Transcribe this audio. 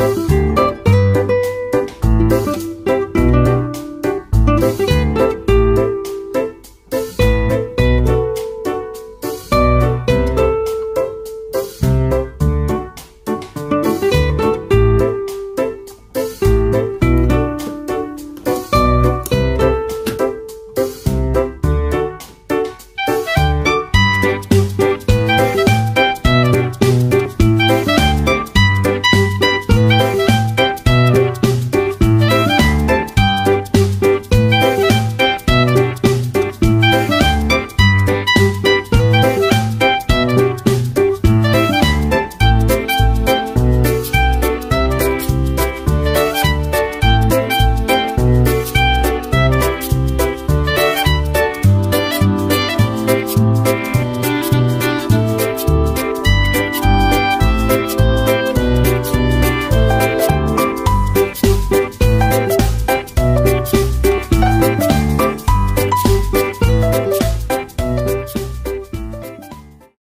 Música